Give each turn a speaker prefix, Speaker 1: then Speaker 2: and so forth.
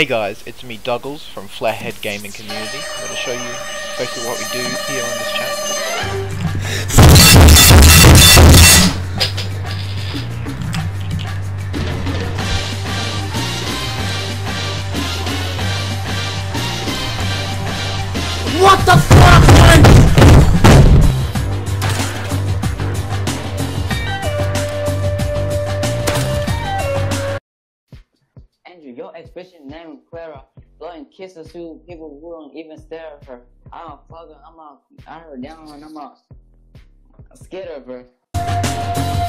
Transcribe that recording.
Speaker 1: Hey guys, it's me Douglas from Flathead Gaming Community. I'm going to show you basically what we do here on this channel.
Speaker 2: What the fuck,
Speaker 3: Andrew, your expression name Clara, blowing kisses to people who don't even stare at her. I don't fuck I'm out, I heard down and I'm out. I'm scared of her.